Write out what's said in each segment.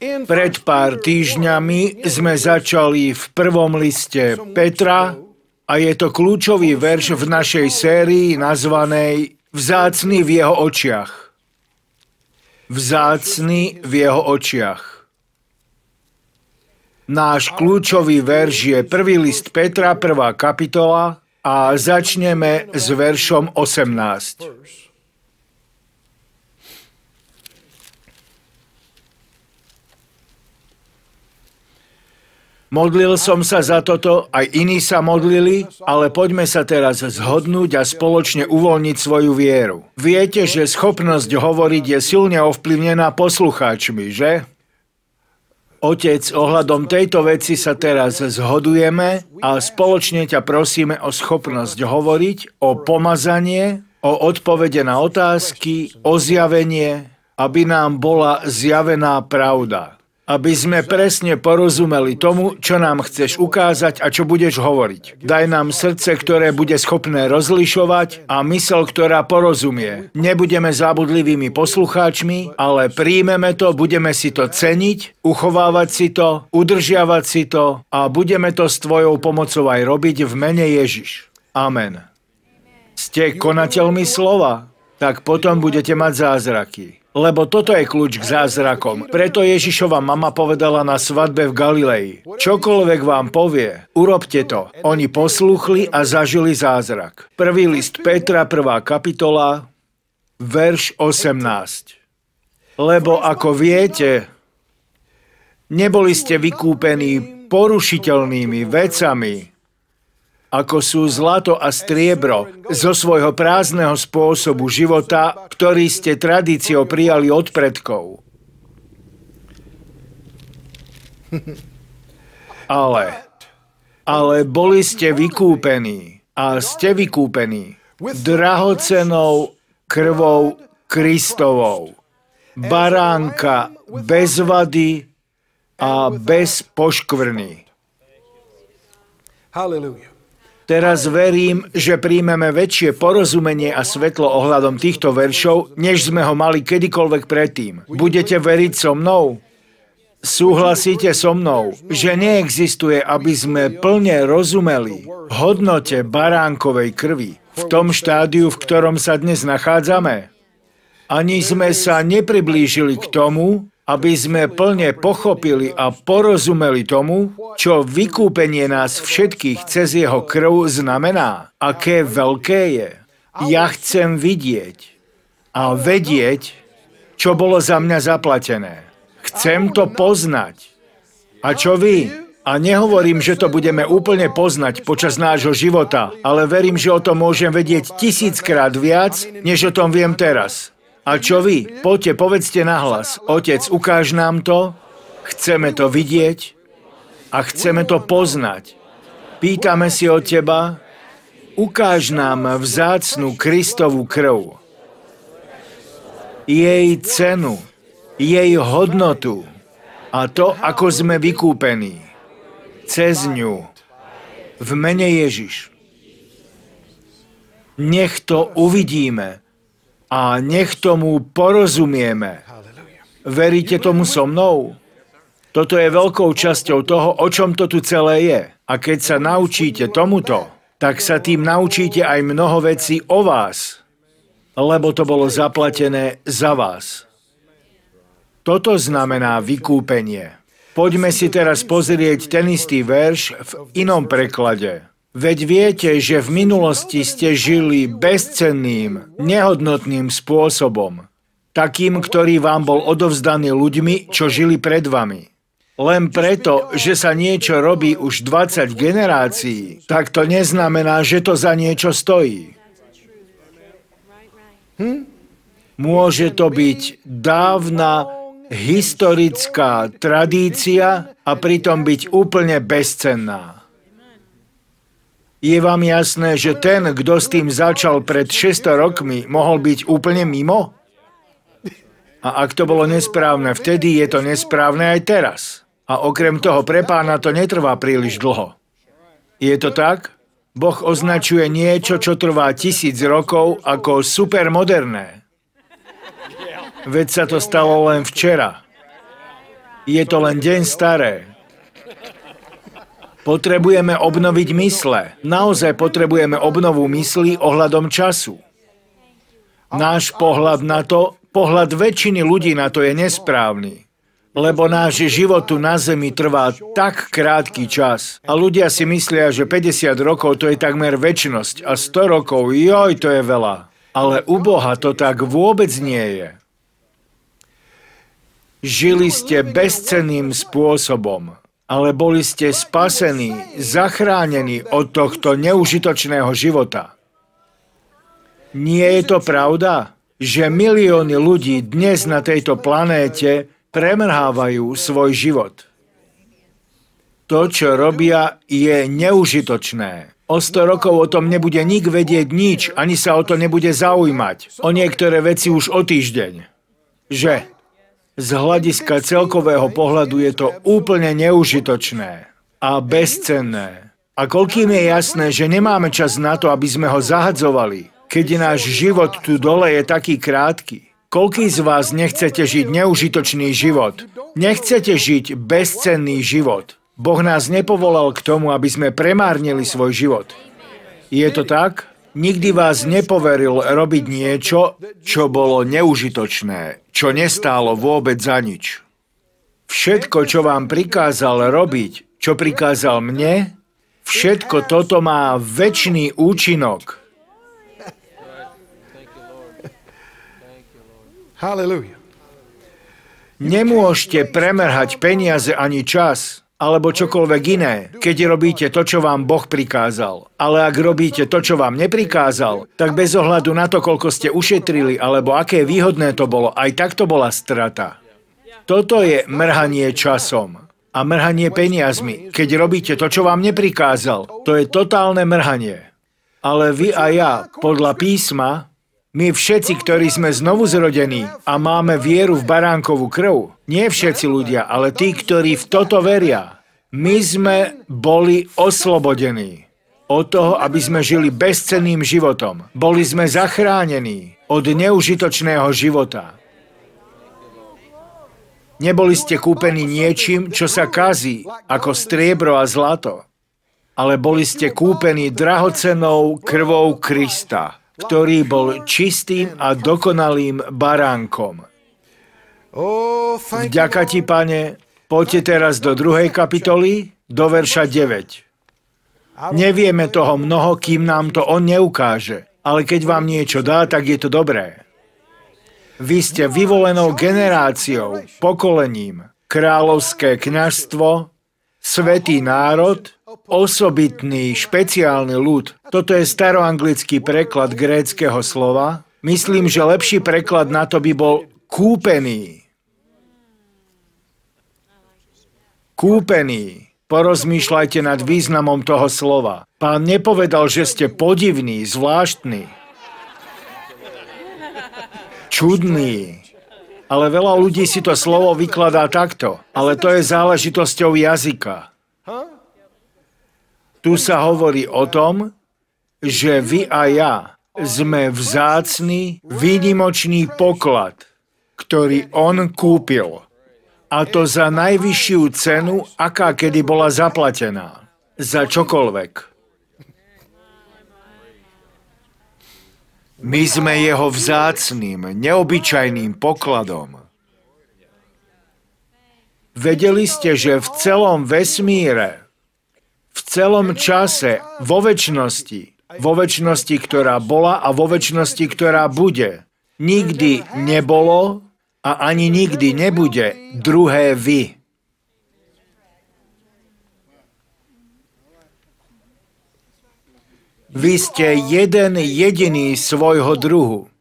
Pred pár týždňami sme začali v prvom liste Petra a je to kľúčový verš v našej sérii nazvanej Vzácný v jeho očiach. Vzácný v jeho očiach. Náš kľúčový verš je prvý list Petra, prvá kapitola a začneme s veršom 18. Modlil som sa za toto, aj iní sa modlili, ale poďme sa teraz zhodnúť a spoločne uvoľniť svoju vieru. Viete, že schopnosť hovoriť je silne ovplyvnená poslucháčmi, že? Otec, ohľadom tejto veci sa teraz zhodujeme a spoločne ťa prosíme o schopnosť hovoriť, o pomazanie, o odpovede na otázky, o zjavenie, aby nám bola zjavená pravda aby sme presne porozumeli tomu, čo nám chceš ukázať a čo budeš hovoriť. Daj nám srdce, ktoré bude schopné rozlišovať a mysel, ktorá porozumie. Nebudeme zábudlivými poslucháčmi, ale príjmeme to, budeme si to ceniť, uchovávať si to, udržiavať si to a budeme to s tvojou pomocou aj robiť v mene Ježiš. Amen. Ste konateľmi slova, tak potom budete mať zázraky. Lebo toto je kľúč k zázrakom. Preto Ježišova mama povedala na svadbe v Galilei. Čokoľvek vám povie, urobte to. Oni posluchli a zažili zázrak. Prvý list Petra, prvá kapitola, verš 18. Lebo ako viete, neboli ste vykúpení porušiteľnými vecami, ako sú zlato a striebro zo svojho prázdneho spôsobu života, ktorý ste tradíciou prijali od predkov. Ale, ale boli ste vykúpení a ste vykúpení drahocenou krvou Kristovou. Baránka bez vady a bez poškvrny. Hallelujah. Teraz verím, že príjmeme väčšie porozumenie a svetlo ohľadom týchto veršov, než sme ho mali kedykoľvek predtým. Budete veriť so mnou? Súhlasíte so mnou, že neexistuje, aby sme plne rozumeli hodnote baránkovej krvi v tom štádiu, v ktorom sa dnes nachádzame? Ani sme sa nepriblížili k tomu, aby sme plne pochopili a porozumeli tomu, čo vykúpenie nás všetkých cez jeho krv znamená, aké veľké je. Ja chcem vidieť a vedieť, čo bolo za mňa zaplatené. Chcem to poznať. A čo vy? A nehovorím, že to budeme úplne poznať počas nášho života, ale verím, že o tom môžem vedieť tisíckrát viac, než o tom viem teraz. A čo vy? Poďte, povedzte nahlas. Otec, ukáž nám to, chceme to vidieť a chceme to poznať. Pýtame si od teba, ukáž nám vzácnu Kristovú krv. Jej cenu, jej hodnotu a to, ako sme vykúpení. Cez ňu. V mene Ježiš. Nech to uvidíme a nech tomu porozumieme. Veríte tomu so mnou? Toto je veľkou časťou toho, o čom to tu celé je. A keď sa naučíte tomuto, tak sa tým naučíte aj mnoho vecí o vás, lebo to bolo zaplatené za vás. Toto znamená vykúpenie. Poďme si teraz pozrieť ten istý verš v inom preklade. Veď viete, že v minulosti ste žili bezcenným, nehodnotným spôsobom. Takým, ktorý vám bol odovzdaný ľuďmi, čo žili pred vami. Len preto, že sa niečo robí už 20 generácií, tak to neznamená, že to za niečo stojí. Hm? Môže to byť dávna historická tradícia a pritom byť úplne bezcenná. Je vám jasné, že ten, kto s tým začal pred 600 rokmi, mohol byť úplne mimo? A ak to bolo nesprávne vtedy, je to nesprávne aj teraz. A okrem toho pre pána to netrvá príliš dlho. Je to tak? Boh označuje niečo, čo trvá tisíc rokov, ako supermoderné. Veď sa to stalo len včera. Je to len deň staré. Potrebujeme obnoviť mysle. Naozaj potrebujeme obnovu myslí ohľadom času. Náš pohľad na to, pohľad väčšiny ľudí na to je nesprávny. Lebo náš život tu na Zemi trvá tak krátky čas. A ľudia si myslia, že 50 rokov to je takmer väčnosť a 100 rokov, joj, to je veľa. Ale u Boha to tak vôbec nie je. Žili ste bezcenným spôsobom ale boli ste spasení, zachránení od tohto neužitočného života. Nie je to pravda, že milióny ľudí dnes na tejto planéte premrhávajú svoj život. To, čo robia, je neužitočné. O 100 rokov o tom nebude nik vedieť nič, ani sa o to nebude zaujímať. O niektoré veci už o týždeň. Že? Z hľadiska celkového pohľadu je to úplne neužitočné a bezcenné. A koľkým je jasné, že nemáme čas na to, aby sme ho zahadzovali, keď náš život tu dole je taký krátky. Koľký z vás nechcete žiť neužitočný život? Nechcete žiť bezcenný život? Boh nás nepovolal k tomu, aby sme premárnili svoj život. Je to tak? Nikdy vás nepoveril robiť niečo, čo bolo neužitočné, čo nestálo vôbec za nič. Všetko, čo vám prikázal robiť, čo prikázal mne, všetko toto má väčší účinok. Nemôžete premerhať peniaze ani čas alebo čokoľvek iné, keď robíte to, čo vám Boh prikázal. Ale ak robíte to, čo vám neprikázal, tak bez ohľadu na to, koľko ste ušetrili, alebo aké výhodné to bolo, aj tak to bola strata. Toto je mrhanie časom a mrhanie peniazmi. Keď robíte to, čo vám neprikázal, to je totálne mrhanie. Ale vy a ja, podľa písma, my všetci, ktorí sme znovu zrodení a máme vieru v baránkovú krv, nie všetci ľudia, ale tí, ktorí v toto veria, my sme boli oslobodení od toho, aby sme žili bezcenným životom. Boli sme zachránení od neužitočného života. Neboli ste kúpení niečím, čo sa kazí, ako striebro a zlato, ale boli ste kúpení drahocenou krvou Krista ktorý bol čistým a dokonalým baránkom. Vďaka ti, pane, poďte teraz do druhej kapitoly, do verša 9. Nevieme toho mnoho, kým nám to on neukáže, ale keď vám niečo dá, tak je to dobré. Vy ste vyvolenou generáciou, pokolením, kráľovské kňažstvo, svetý národ, osobitný, špeciálny ľud. Toto je staroanglický preklad gréckého slova. Myslím, že lepší preklad na to by bol kúpený. Kúpený. Porozmýšľajte nad významom toho slova. Pán nepovedal, že ste podivní, zvláštni, čudní. Ale veľa ľudí si to slovo vykladá takto. Ale to je záležitosťou jazyka. Tu sa hovorí o tom, že vy a ja sme vzácný, výnimočný poklad, ktorý on kúpil. A to za najvyššiu cenu, aká kedy bola zaplatená. Za čokoľvek. My sme jeho vzácným, neobyčajným pokladom. Vedeli ste, že v celom vesmíre v celom čase, vo väčšnosti, vo väčšnosti, ktorá bola a vo väčšnosti, ktorá bude. Nikdy nebolo a ani nikdy nebude druhé vy. Vy ste jeden jediný svojho druhu,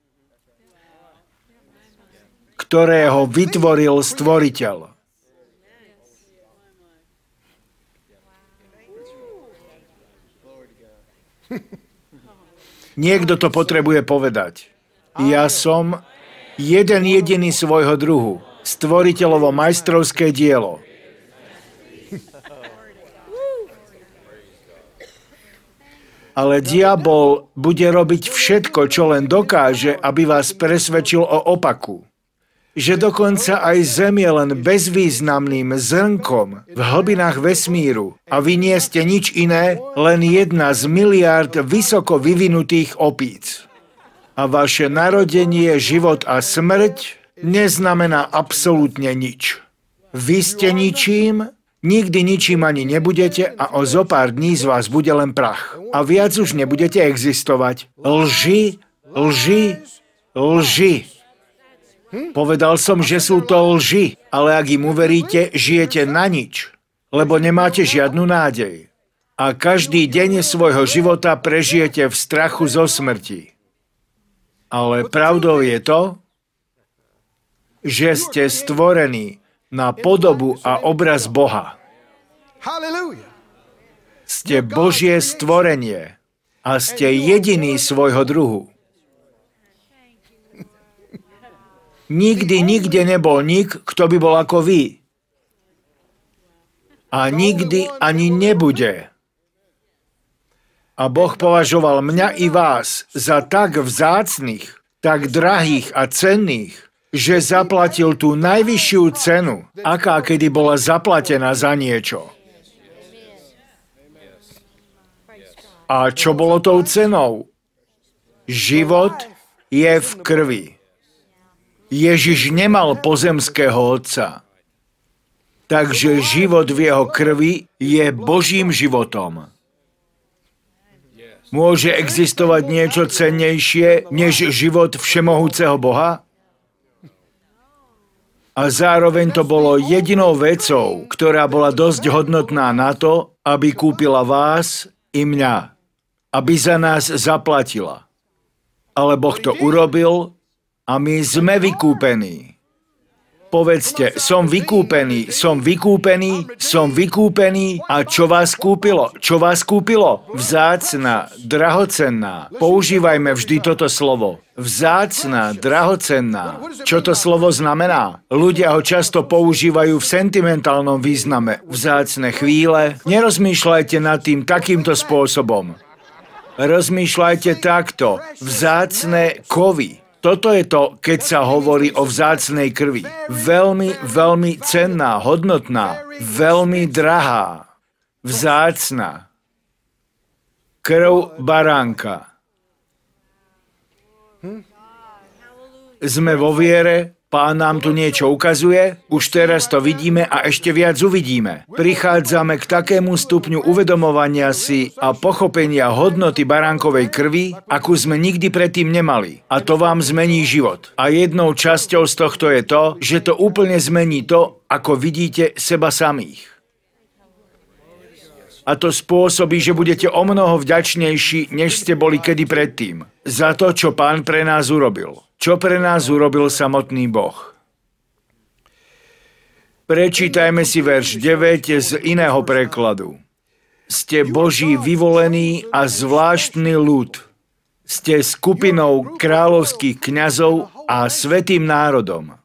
ktorého vytvoril stvoriteľ. Niekto to potrebuje povedať. Ja som jeden jediný svojho druhu, stvoriteľovo majstrovské dielo. Ale diabol bude robiť všetko, čo len dokáže, aby vás presvedčil o opaku. Že dokonca aj Zem je len bezvýznamným zrnkom v hlbinách vesmíru a vy nie ste nič iné, len jedna z miliárd vysoko vyvinutých opíc. A vaše narodenie, život a smrť neznamená absolútne nič. Vy ste ničím, nikdy ničím ani nebudete a o zo pár dní z vás bude len prach. A viac už nebudete existovať. Lži, lži, lži. Povedal som, že sú to lži, ale ak im uveríte, žijete na nič, lebo nemáte žiadnu nádej. A každý deň svojho života prežijete v strachu zo smrti. Ale pravdou je to, že ste stvorení na podobu a obraz Boha. Ste Božie stvorenie a ste jediný svojho druhu. Nikdy, nikde nebol nik, kto by bol ako vy. A nikdy ani nebude. A Boh považoval mňa i vás za tak vzácných, tak drahých a cenných, že zaplatil tú najvyššiu cenu, aká kedy bola zaplatená za niečo. A čo bolo tou cenou? Život je v krvi. Ježiš nemal pozemského otca. Takže život v jeho krvi je Božím životom. Môže existovať niečo cennejšie než život všemohúceho Boha? A zároveň to bolo jedinou vecou, ktorá bola dosť hodnotná na to, aby kúpila vás i mňa. Aby za nás zaplatila. Ale Boh to urobil a my sme vykúpení. Povedzte, som vykúpený, som vykúpený, som vykúpený a čo vás kúpilo? Čo vás kúpilo? Vzácna, drahocenná. Používajme vždy toto slovo. Vzácna, drahocenná. Čo to slovo znamená? Ľudia ho často používajú v sentimentálnom význame. Vzácne chvíle. Nerozmýšľajte nad tým takýmto spôsobom. Rozmýšľajte takto. Vzácne kovy. Toto je to, keď sa hovorí o vzácnej krvi. Veľmi, veľmi cenná, hodnotná, veľmi drahá, vzácna. Krv baránka. Sme vo viere, Pán nám tu niečo ukazuje, už teraz to vidíme a ešte viac uvidíme. Prichádzame k takému stupňu uvedomovania si a pochopenia hodnoty baránkovej krvi, akú sme nikdy predtým nemali. A to vám zmení život. A jednou časťou z tohto je to, že to úplne zmení to, ako vidíte seba samých. A to spôsobí, že budete o mnoho vďačnejší, než ste boli kedy predtým. Za to, čo pán pre nás urobil. Čo pre nás urobil samotný Boh? Prečítajme si verš 9 z iného prekladu. Ste Boží vyvolený a zvláštny ľud. Ste skupinou kráľovských kňazov a svetým národom.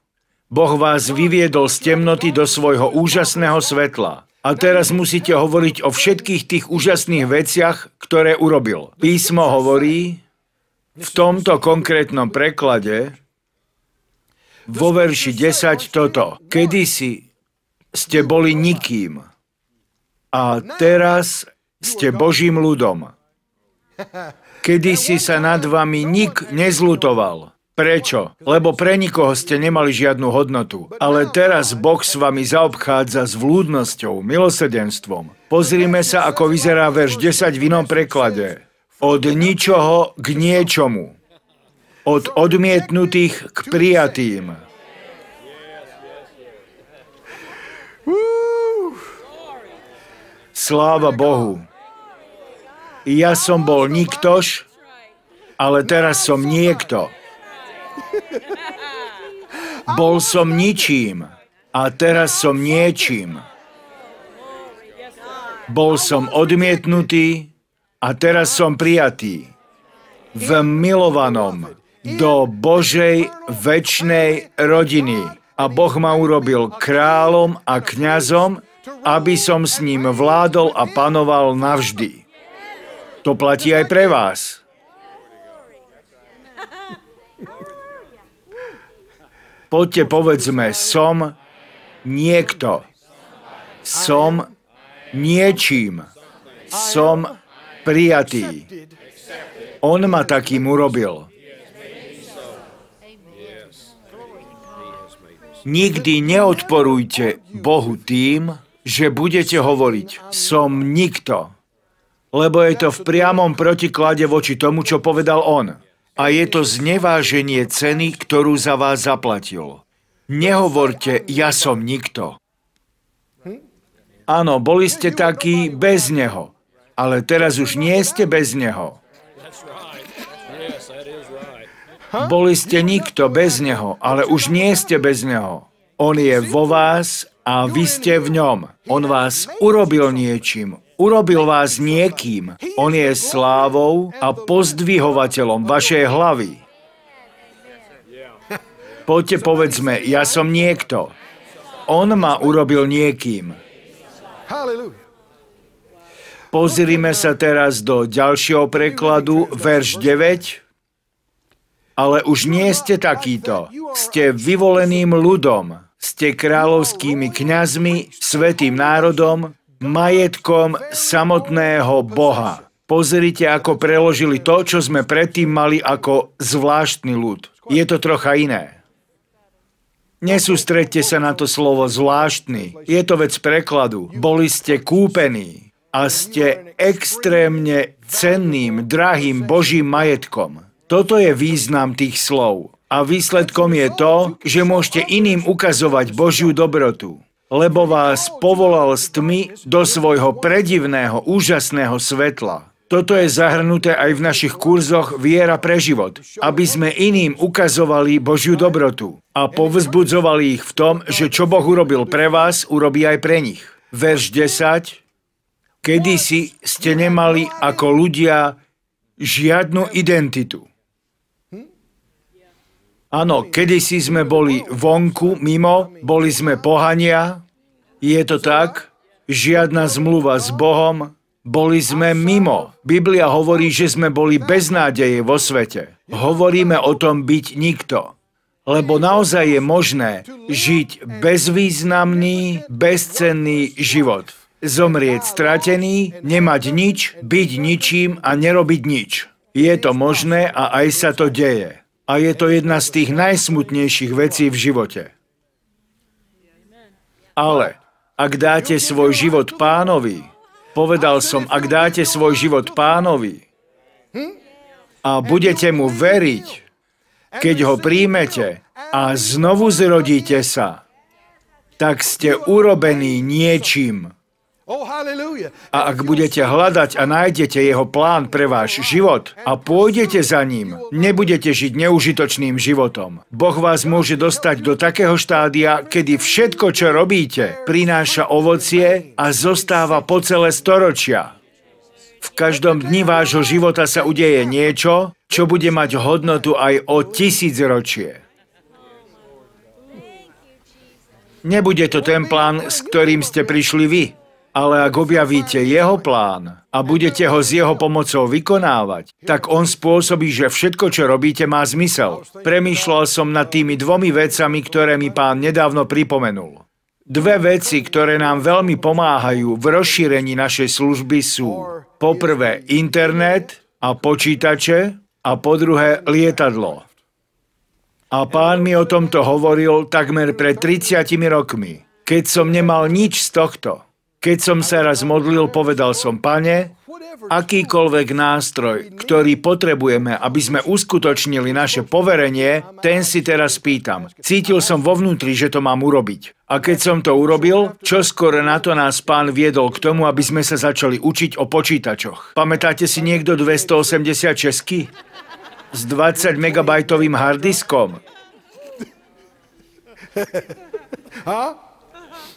Boh vás vyviedol z temnoty do svojho úžasného svetla. A teraz musíte hovoriť o všetkých tých úžasných veciach, ktoré urobil. Písmo hovorí, v tomto konkrétnom preklade vo verši 10 toto. Kedysi ste boli nikým a teraz ste Božím ľudom. Kedysi sa nad vami nik nezlutoval. Prečo? Lebo pre nikoho ste nemali žiadnu hodnotu. Ale teraz Boh s vami zaobchádza s vlúdnosťou, milosedenstvom. Pozrime sa, ako vyzerá verš 10 v inom preklade. Od ničoho k niečomu. Od odmietnutých k prijatým. Sláva Bohu. Ja som bol niktož, ale teraz som niekto. Bol som ničím a teraz som niečím. Bol som odmietnutý a teraz som prijatý v milovanom do Božej väčšnej rodiny. A Boh ma urobil kráľom a kňazom, aby som s ním vládol a panoval navždy. To platí aj pre vás. Poďte povedzme, som niekto. Som niečím. Som prijatý. On ma takým urobil. Nikdy neodporujte Bohu tým, že budete hovoriť, som nikto. Lebo je to v priamom protiklade voči tomu, čo povedal on. A je to zneváženie ceny, ktorú za vás zaplatil. Nehovorte, ja som nikto. Áno, boli ste takí bez neho, ale teraz už nie ste bez neho. Boli ste nikto bez Neho, ale už nie ste bez Neho. On je vo vás a vy ste v ňom. On vás urobil niečím. Urobil vás niekým. On je slávou a pozdvihovateľom vašej hlavy. Poďte povedzme, ja som niekto. On ma urobil niekým. Pozrime sa teraz do ďalšieho prekladu, verš 9 ale už nie ste takýto. Ste vyvoleným ľudom, ste kráľovskými kňazmi, svetým národom, majetkom samotného Boha. Pozrite, ako preložili to, čo sme predtým mali ako zvláštny ľud. Je to trocha iné. Nesústredte sa na to slovo zvláštny. Je to vec prekladu. Boli ste kúpení a ste extrémne cenným, drahým Božím majetkom. Toto je význam tých slov. A výsledkom je to, že môžete iným ukazovať Božiu dobrotu, lebo vás povolal z tmy do svojho predivného, úžasného svetla. Toto je zahrnuté aj v našich kurzoch Viera pre život, aby sme iným ukazovali Božiu dobrotu a povzbudzovali ich v tom, že čo Boh urobil pre vás, urobí aj pre nich. Verš 10. Kedysi ste nemali ako ľudia žiadnu identitu. Áno, kedysi sme boli vonku, mimo, boli sme pohania. Je to tak? Žiadna zmluva s Bohom. Boli sme mimo. Biblia hovorí, že sme boli bez nádeje vo svete. Hovoríme o tom byť nikto. Lebo naozaj je možné žiť bezvýznamný, bezcenný život. Zomrieť stratený, nemať nič, byť ničím a nerobiť nič. Je to možné a aj sa to deje. A je to jedna z tých najsmutnejších vecí v živote. Ale ak dáte svoj život pánovi, povedal som, ak dáte svoj život pánovi a budete mu veriť, keď ho príjmete a znovu zrodíte sa, tak ste urobení niečím, a ak budete hľadať a nájdete jeho plán pre váš život a pôjdete za ním, nebudete žiť neužitočným životom. Boh vás môže dostať do takého štádia, kedy všetko, čo robíte, prináša ovocie a zostáva po celé storočia. V každom dni vášho života sa udeje niečo, čo bude mať hodnotu aj o tisíc ročie. Nebude to ten plán, s ktorým ste prišli vy. Ale ak objavíte jeho plán a budete ho s jeho pomocou vykonávať, tak on spôsobí, že všetko, čo robíte, má zmysel. Premýšľal som nad tými dvomi vecami, ktoré mi pán nedávno pripomenul. Dve veci, ktoré nám veľmi pomáhajú v rozšírení našej služby sú poprvé internet a počítače a po druhé lietadlo. A pán mi o tomto hovoril takmer pred 30 rokmi, keď som nemal nič z tohto. Keď som sa raz modlil, povedal som, pane, akýkoľvek nástroj, ktorý potrebujeme, aby sme uskutočnili naše poverenie, ten si teraz pýtam. Cítil som vo vnútri, že to mám urobiť. A keď som to urobil, čo skoro na to nás pán viedol k tomu, aby sme sa začali učiť o počítačoch. Pamätáte si niekto 286 s 20 megabajtovým harddiskom? Ha?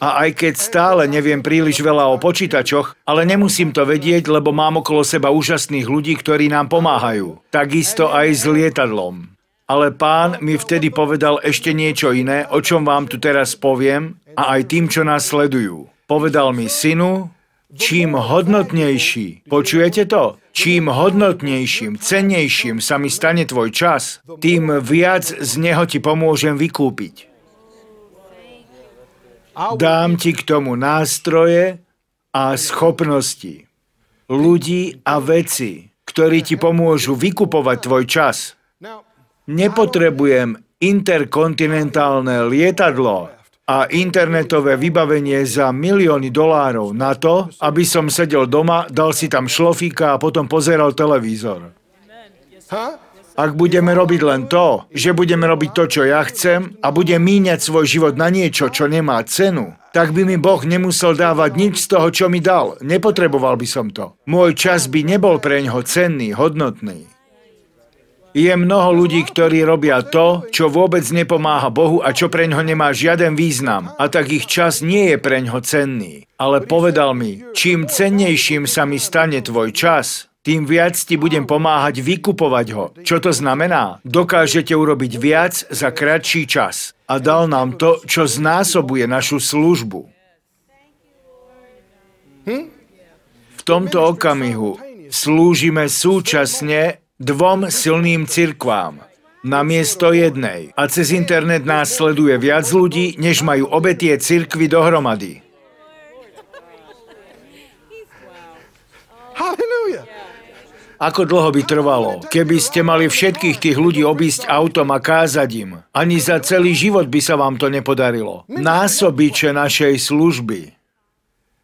A aj keď stále neviem príliš veľa o počítačoch, ale nemusím to vedieť, lebo mám okolo seba úžasných ľudí, ktorí nám pomáhajú. Takisto aj s lietadlom. Ale pán mi vtedy povedal ešte niečo iné, o čom vám tu teraz poviem, a aj tým, čo nás sledujú. Povedal mi, synu, čím hodnotnejší, počujete to? Čím hodnotnejším, cennejším sa mi stane tvoj čas, tým viac z neho ti pomôžem vykúpiť. Dám ti k tomu nástroje a schopnosti, ľudí a veci, ktorí ti pomôžu vykupovať tvoj čas. Nepotrebujem interkontinentálne lietadlo a internetové vybavenie za milióny dolárov na to, aby som sedel doma, dal si tam šlofíka a potom pozeral televízor. Ak budeme robiť len to, že budeme robiť to, čo ja chcem a budem míňať svoj život na niečo, čo nemá cenu, tak by mi Boh nemusel dávať nič z toho, čo mi dal. Nepotreboval by som to. Môj čas by nebol pre ňoho cenný, hodnotný. Je mnoho ľudí, ktorí robia to, čo vôbec nepomáha Bohu a čo pre ňo nemá žiaden význam. A tak ich čas nie je pre ňo cenný. Ale povedal mi, čím cennejším sa mi stane tvoj čas, tým viac ti budem pomáhať vykupovať ho. Čo to znamená? Dokážete urobiť viac za kratší čas. A dal nám to, čo znásobuje našu službu. V tomto okamihu slúžime súčasne dvom silným cirkvám namiesto jednej. A cez internet nás sleduje viac ľudí, než majú obe tie cirkvy dohromady. Hallelujah. Ako dlho by trvalo, keby ste mali všetkých tých ľudí obísť autom a kázať im? Ani za celý život by sa vám to nepodarilo. Násobiče našej služby.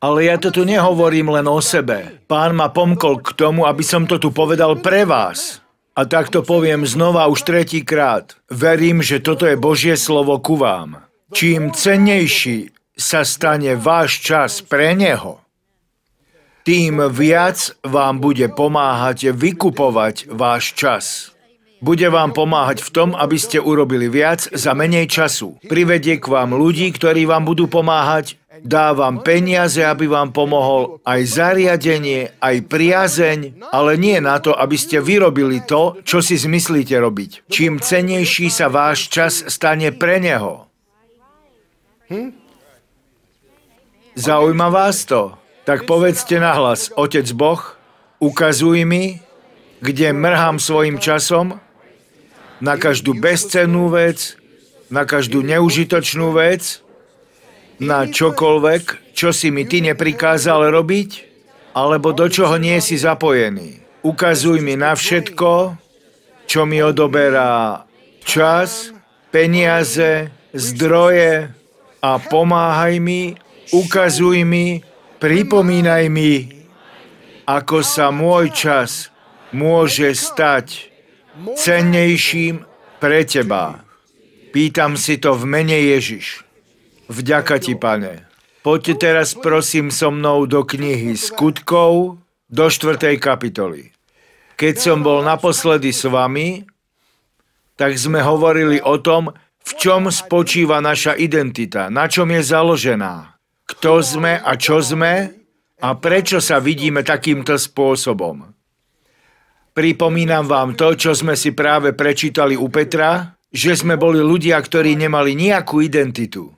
Ale ja to tu nehovorím len o sebe. Pán ma pomkol k tomu, aby som to tu povedal pre vás. A tak to poviem znova už tretíkrát. Verím, že toto je Božie slovo ku vám. Čím cennejší sa stane váš čas pre Neho, tým viac vám bude pomáhať vykupovať váš čas. Bude vám pomáhať v tom, aby ste urobili viac za menej času. Privedie k vám ľudí, ktorí vám budú pomáhať dá vám peniaze, aby vám pomohol, aj zariadenie, aj priazeň, ale nie na to, aby ste vyrobili to, čo si zmyslíte robiť. Čím cenejší sa váš čas stane pre neho. Hm? Zaujíma vás to? Tak povedzte nahlas, Otec Boh, ukazuj mi, kde mrhám svojim časom, na každú bezcennú vec, na každú neužitočnú vec, na čokoľvek, čo si mi ty neprikázal robiť, alebo do čoho nie si zapojený. Ukazuj mi na všetko, čo mi odoberá čas, peniaze, zdroje a pomáhaj mi, ukazuj mi, pripomínaj mi, ako sa môj čas môže stať cennejším pre teba. Pýtam si to v mene Ježiš. Vďaka ti, pane. Poďte teraz prosím so mnou do knihy Skutkov, do 4. kapitoly. Keď som bol naposledy s vami, tak sme hovorili o tom, v čom spočíva naša identita, na čom je založená, kto sme a čo sme a prečo sa vidíme takýmto spôsobom. Pripomínam vám to, čo sme si práve prečítali u Petra, že sme boli ľudia, ktorí nemali nejakú identitu.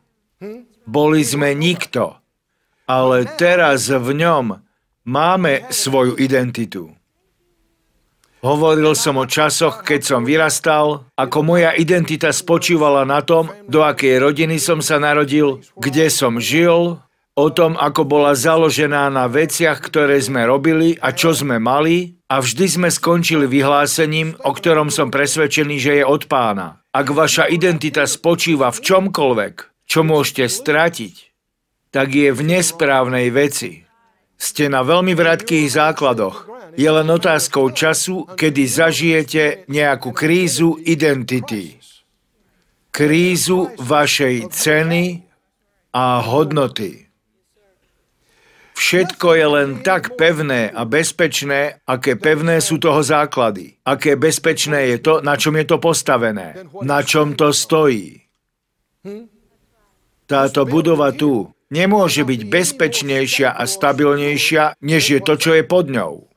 Boli sme nikto, ale teraz v ňom máme svoju identitu. Hovoril som o časoch, keď som vyrastal, ako moja identita spočívala na tom, do akej rodiny som sa narodil, kde som žil, o tom, ako bola založená na veciach, ktoré sme robili a čo sme mali, a vždy sme skončili vyhlásením, o ktorom som presvedčený, že je od pána. Ak vaša identita spočíva v čomkoľvek, čo môžete stratiť, tak je v nesprávnej veci. Ste na veľmi vratkých základoch. Je len otázkou času, kedy zažijete nejakú krízu identity. Krízu vašej ceny a hodnoty. Všetko je len tak pevné a bezpečné, aké pevné sú toho základy. Aké bezpečné je to, na čom je to postavené. Na čom to stojí. Táto budova tu nemôže byť bezpečnejšia a stabilnejšia, než je to, čo je pod ňou.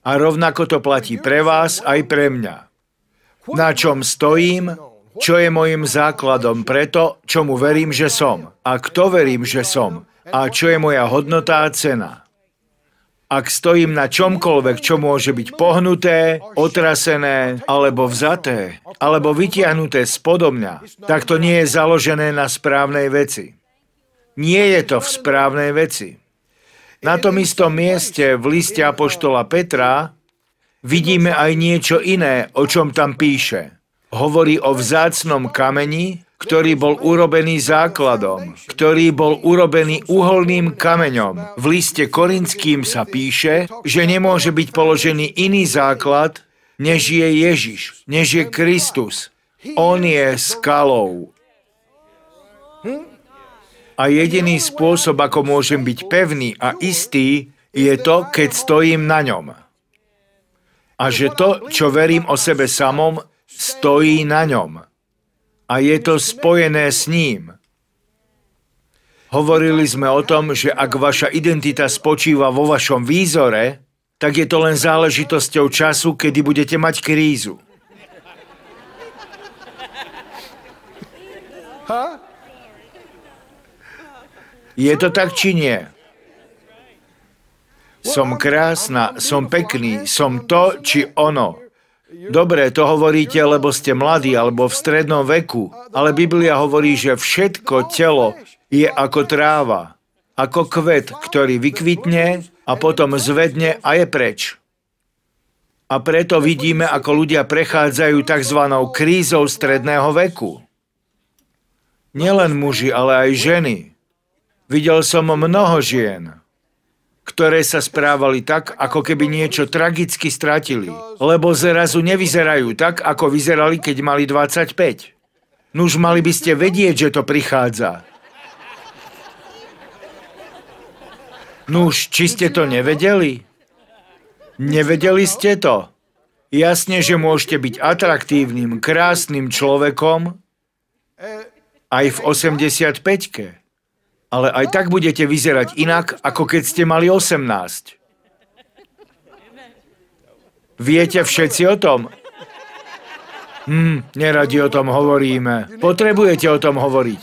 A rovnako to platí pre vás aj pre mňa. Na čom stojím, čo je mojim základom preto, čomu verím, že som. A kto verím, že som. A čo je moja hodnota a cena. Ak stojím na čomkoľvek, čo môže byť pohnuté, otrasené, alebo vzaté, alebo vytiahnuté spodo mňa, tak to nie je založené na správnej veci. Nie je to v správnej veci. Na tom istom mieste v liste Apoštola Petra vidíme aj niečo iné, o čom tam píše. Hovorí o vzácnom kameni, ktorý bol urobený základom, ktorý bol urobený uholným kameňom. V liste Korinským sa píše, že nemôže byť položený iný základ, než je Ježiš, než je Kristus. On je skalou. A jediný spôsob, ako môžem byť pevný a istý, je to, keď stojím na ňom. A že to, čo verím o sebe samom, stojí na ňom a je to spojené s ním. Hovorili sme o tom, že ak vaša identita spočíva vo vašom výzore, tak je to len záležitosťou času, kedy budete mať krízu. Je to tak, či nie? Som krásna, som pekný, som to, či ono. Dobre, to hovoríte, lebo ste mladí alebo v strednom veku, ale Biblia hovorí, že všetko telo je ako tráva, ako kvet, ktorý vykvitne a potom zvedne a je preč. A preto vidíme, ako ľudia prechádzajú tzv. krízou stredného veku. Nielen muži, ale aj ženy. Videl som mnoho žien, ktoré sa správali tak, ako keby niečo tragicky stratili, lebo zrazu nevyzerajú tak, ako vyzerali, keď mali 25. Nuž mali by ste vedieť, že to prichádza. Nuž, či ste to nevedeli? Nevedeli ste to? Jasne, že môžete byť atraktívnym, krásnym človekom aj v 85-ke ale aj tak budete vyzerať inak, ako keď ste mali 18. Viete všetci o tom? Hm, neradi o tom hovoríme. Potrebujete o tom hovoriť.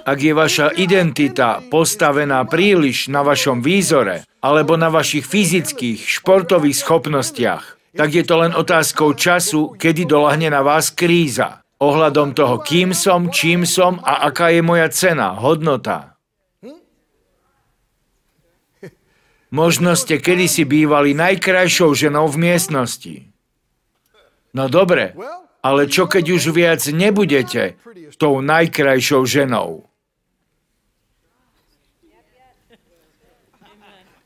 Ak je vaša identita postavená príliš na vašom výzore alebo na vašich fyzických, športových schopnostiach, tak je to len otázkou času, kedy dolahne na vás kríza ohľadom toho, kým som, čím som a aká je moja cena, hodnota. Možno ste kedysi bývali najkrajšou ženou v miestnosti. No dobre, ale čo keď už viac nebudete tou najkrajšou ženou?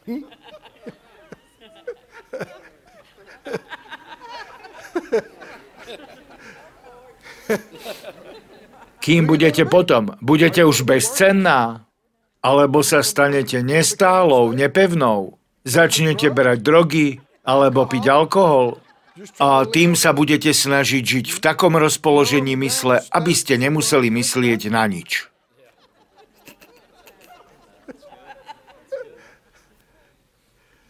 Kým budete potom? Budete už bezcenná? Alebo sa stanete nestálou, nepevnou? Začnete brať drogy? Alebo piť alkohol? A tým sa budete snažiť žiť v takom rozpoložení mysle, aby ste nemuseli myslieť na nič.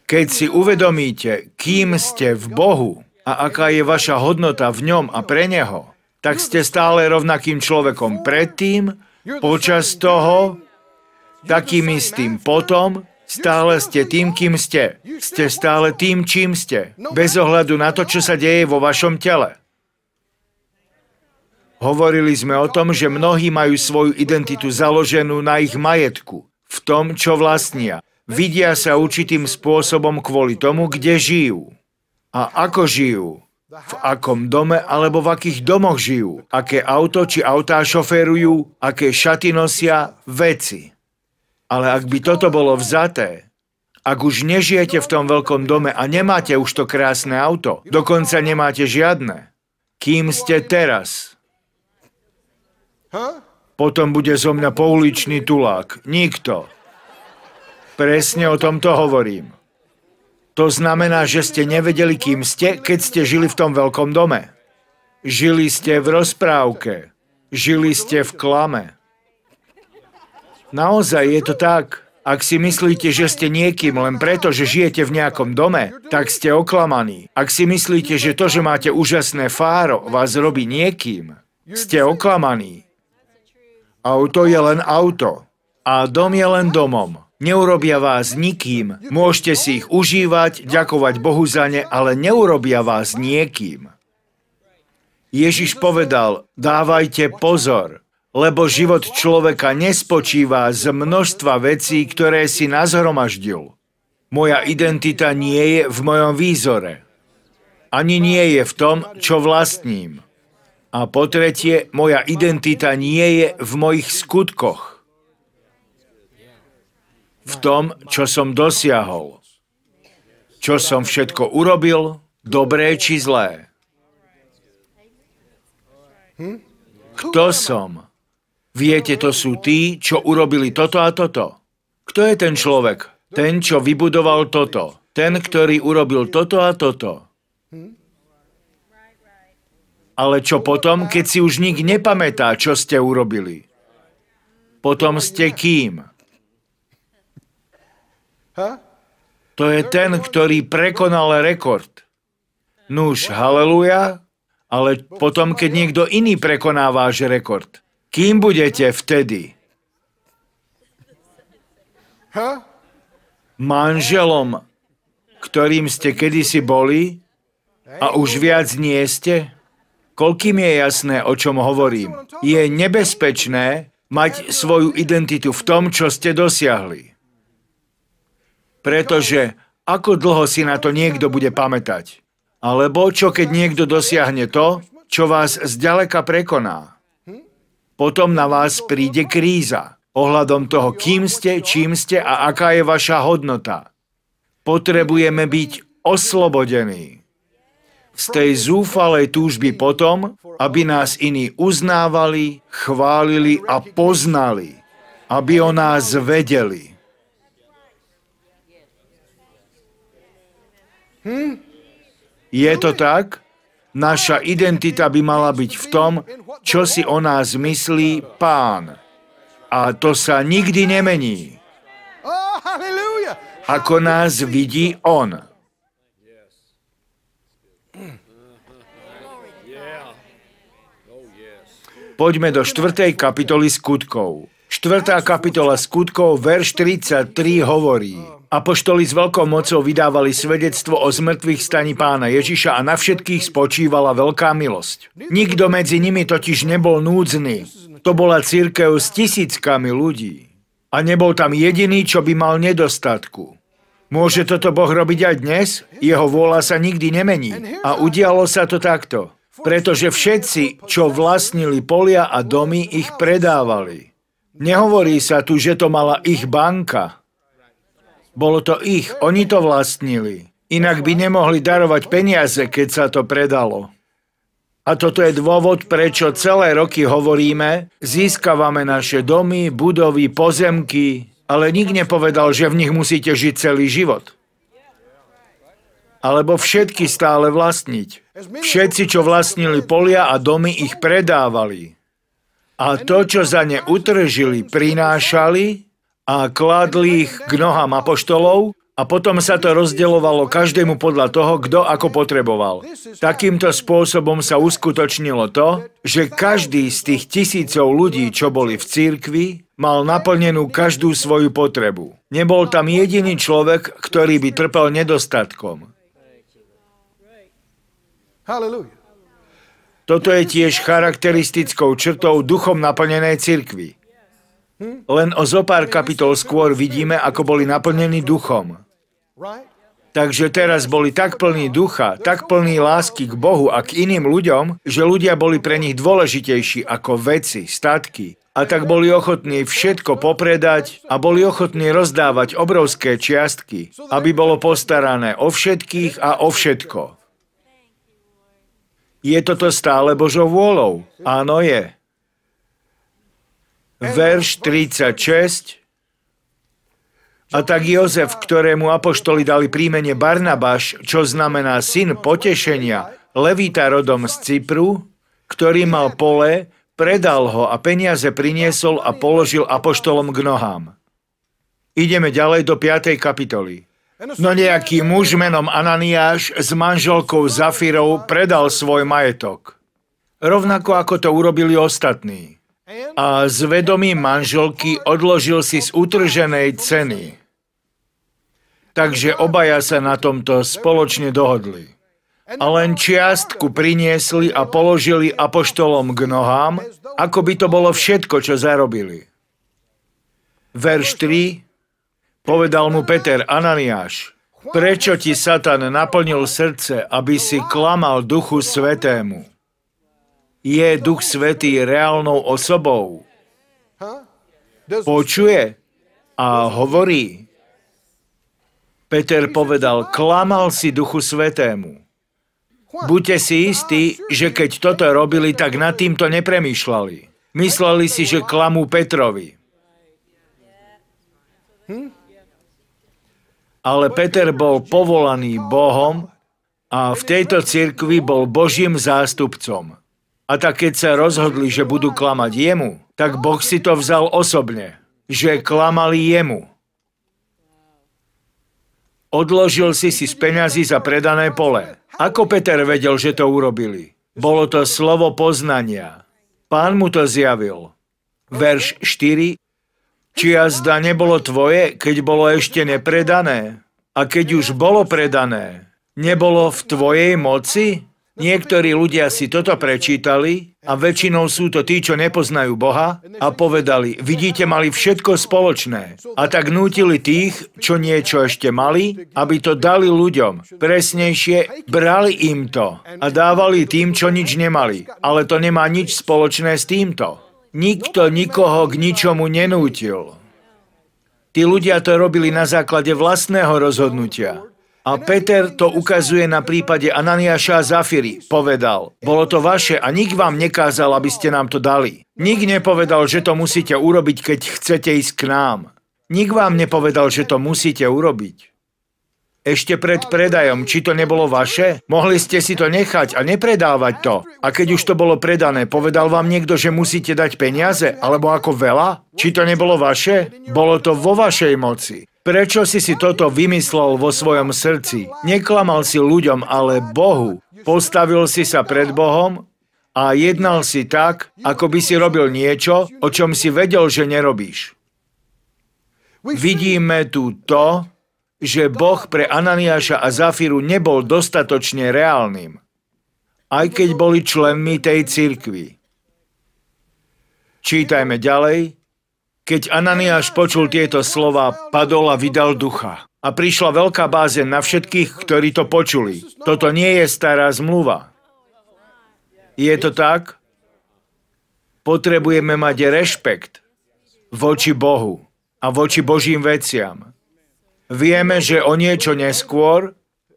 Keď si uvedomíte, kým ste v Bohu a aká je vaša hodnota v ňom a pre Neho, tak ste stále rovnakým človekom predtým, počas toho, takým istým potom, stále ste tým, kým ste. Ste stále tým, čím ste, bez ohľadu na to, čo sa deje vo vašom tele. Hovorili sme o tom, že mnohí majú svoju identitu založenú na ich majetku, v tom, čo vlastnia. Vidia sa určitým spôsobom kvôli tomu, kde žijú. A ako žijú v akom dome alebo v akých domoch žijú, aké auto či autá šoférujú, aké šaty nosia, veci. Ale ak by toto bolo vzaté, ak už nežijete v tom veľkom dome a nemáte už to krásne auto, dokonca nemáte žiadne, kým ste teraz? Potom bude zo mňa pouličný tulák. Nikto. Presne o tomto hovorím. To znamená, že ste nevedeli, kým ste, keď ste žili v tom veľkom dome. Žili ste v rozprávke. Žili ste v klame. Naozaj je to tak. Ak si myslíte, že ste niekým len preto, že žijete v nejakom dome, tak ste oklamaní. Ak si myslíte, že to, že máte úžasné fáro, vás robí niekým, ste oklamaní. Auto je len auto. A dom je len domom. Neurobia vás nikým. Môžete si ich užívať, ďakovať Bohu za ne, ale neurobia vás niekým. Ježiš povedal, dávajte pozor, Lebo život človeka nespočíva z množstva vecí, ktoré si nazhromaždil. Moja identita nie je v mojom výzore. Ani nie je v tom, čo vlastním. A po tretie, moja identita nie je v mojich skutkoch. V tom, čo som dosiahol. Čo som všetko urobil, dobré či zlé. Kto som? Viete, to sú tí, čo urobili toto a toto. Kto je ten človek? Ten, čo vybudoval toto. Ten, ktorý urobil toto a toto. Ale čo potom, keď si už nik nepamätá, čo ste urobili? Potom ste kým? To je ten, ktorý prekonal rekord. Nuž, haleluja, ale potom, keď niekto iný prekoná váš rekord, kým budete vtedy? Manželom, ktorým ste kedysi boli a už viac nie ste? Koľkým je jasné, o čom hovorím? Je nebezpečné mať svoju identitu v tom, čo ste dosiahli. Pretože ako dlho si na to niekto bude pamätať? Alebo čo keď niekto dosiahne to, čo vás zďaleka prekoná? Potom na vás príde kríza ohľadom toho, kým ste, čím ste a aká je vaša hodnota. Potrebujeme byť oslobodení z tej zúfalej túžby potom, aby nás iní uznávali, chválili a poznali, aby o nás vedeli. Je to tak? Naša identita by mala byť v tom, čo si o nás myslí pán. A to sa nikdy nemení. Ako nás vidí on. Poďme do 4. kapitoly skutkov. 4. kapitola skutkov, verš 33 hovorí. Apoštoli s veľkou mocou vydávali svedectvo o zmrtvých staní pána Ježiša a na všetkých spočívala veľká milosť. Nikto medzi nimi totiž nebol núdzny. To bola církev s tisíckami ľudí. A nebol tam jediný, čo by mal nedostatku. Môže toto Boh robiť aj dnes? Jeho vôľa sa nikdy nemení. A udialo sa to takto pretože všetci, čo vlastnili polia a domy, ich predávali. Nehovorí sa tu, že to mala ich banka. Bolo to ich, oni to vlastnili. Inak by nemohli darovať peniaze, keď sa to predalo. A toto je dôvod, prečo celé roky hovoríme, získavame naše domy, budovy, pozemky, ale nik nepovedal, že v nich musíte žiť celý život alebo všetky stále vlastniť. Všetci, čo vlastnili polia a domy, ich predávali. A to, čo za ne utržili, prinášali a kladli ich k nohám apoštolov a potom sa to rozdeľovalo každému podľa toho, kto ako potreboval. Takýmto spôsobom sa uskutočnilo to, že každý z tých tisícov ľudí, čo boli v cirkvi, mal naplnenú každú svoju potrebu. Nebol tam jediný človek, ktorý by trpel nedostatkom. Toto je tiež charakteristickou črtou duchom naplnenej cirkvi. Len o zo pár kapitol skôr vidíme, ako boli naplnení duchom. Takže teraz boli tak plní ducha, tak plní lásky k Bohu a k iným ľuďom, že ľudia boli pre nich dôležitejší ako veci, statky. A tak boli ochotní všetko popredať a boli ochotní rozdávať obrovské čiastky, aby bolo postarané o všetkých a o všetko. Je toto stále Božou vôľou? Áno, je. Verš 36. A tak Jozef, ktorému apoštoli dali príjmenie Barnabáš, čo znamená syn potešenia, levita rodom z Cypru, ktorý mal pole, predal ho a peniaze priniesol a položil apoštolom k nohám. Ideme ďalej do 5. kapitoly. No nejaký muž menom Ananiáš s manželkou Zafirou predal svoj majetok. Rovnako ako to urobili ostatní. A z vedomí manželky odložil si z utrženej ceny. Takže obaja sa na tomto spoločne dohodli. a len čiastku priniesli a položili apoštolom k nohám, ako by to bolo všetko, čo zarobili. Verš 3. Povedal mu Peter, Ananiáš, prečo ti Satan naplnil srdce, aby si klamal Duchu Svetému? Je Duch Svetý reálnou osobou? Počuje a hovorí. Peter povedal, klamal si Duchu Svetému. Buďte si istí, že keď toto robili, tak nad týmto nepremýšľali. Mysleli si, že klamú Petrovi. Ale Peter bol povolaný Bohom a v tejto cirkvi bol Božím zástupcom. A tak keď sa rozhodli, že budú klamať jemu, tak Boh si to vzal osobne, že klamali jemu. Odložil si si z peňazí za predané pole. Ako Peter vedel, že to urobili? Bolo to slovo poznania. Pán mu to zjavil. Verš 4. Či jazda nebolo tvoje, keď bolo ešte nepredané? A keď už bolo predané, nebolo v tvojej moci? Niektorí ľudia si toto prečítali a väčšinou sú to tí, čo nepoznajú Boha a povedali, vidíte, mali všetko spoločné. A tak nútili tých, čo niečo ešte mali, aby to dali ľuďom. Presnejšie, brali im to a dávali tým, čo nič nemali. Ale to nemá nič spoločné s týmto. Nikto nikoho k ničomu nenútil. Tí ľudia to robili na základe vlastného rozhodnutia. A Peter to ukazuje na prípade Ananiáša a Zafiry. Povedal, bolo to vaše a nik vám nekázal, aby ste nám to dali. Nik nepovedal, že to musíte urobiť, keď chcete ísť k nám. Nik vám nepovedal, že to musíte urobiť. Ešte pred predajom, či to nebolo vaše? Mohli ste si to nechať a nepredávať to. A keď už to bolo predané, povedal vám niekto, že musíte dať peniaze? Alebo ako veľa? Či to nebolo vaše? Bolo to vo vašej moci. Prečo si si toto vymyslel vo svojom srdci? Neklamal si ľuďom, ale Bohu. Postavil si sa pred Bohom a jednal si tak, ako by si robil niečo, o čom si vedel, že nerobíš. Vidíme tu to, že Boh pre Ananiáša a Zafiru nebol dostatočne reálnym, aj keď boli členmi tej cirkvi. Čítajme ďalej, keď Ananiáš počul tieto slova, padol a vydal ducha. A prišla veľká bázeň na všetkých, ktorí to počuli. Toto nie je stará zmluva. Je to tak? Potrebujeme mať rešpekt voči Bohu a voči Božím veciam. Vieme, že o niečo neskôr,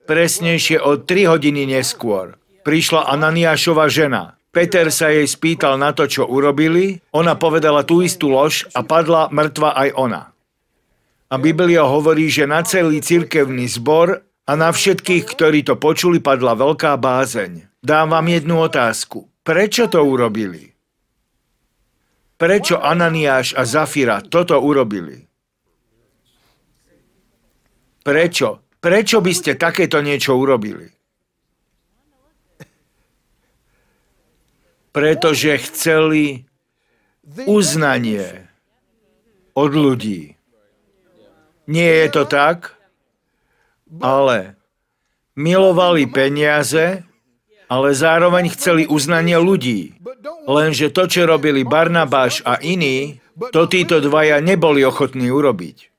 presnejšie o 3 hodiny neskôr, prišla Ananiášova žena Peter sa jej spýtal na to, čo urobili, ona povedala tú istú lož a padla mŕtva aj ona. A Biblia hovorí, že na celý cirkevný zbor a na všetkých, ktorí to počuli, padla veľká bázeň. Dám vám jednu otázku. Prečo to urobili? Prečo Ananiáš a Zafira toto urobili? Prečo? Prečo by ste takéto niečo urobili? Pretože chceli uznanie od ľudí. Nie je to tak, ale milovali peniaze, ale zároveň chceli uznanie ľudí. Lenže to, čo robili Barnabáš a iní, to títo dvaja neboli ochotní urobiť.